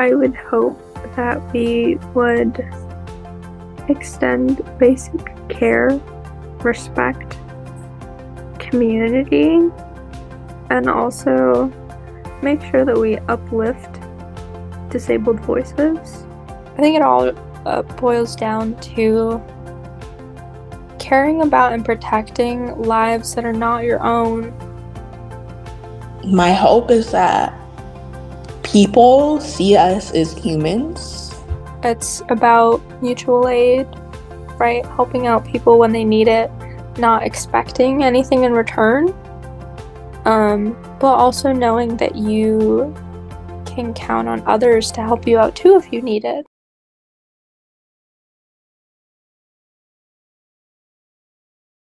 I would hope that we would extend basic care, respect, community, and also make sure that we uplift disabled voices. I think it all uh, boils down to caring about and protecting lives that are not your own. My hope is that people see us as humans. It's about mutual aid, right? Helping out people when they need it, not expecting anything in return. Um, but also knowing that you can count on others to help you out too if you need it.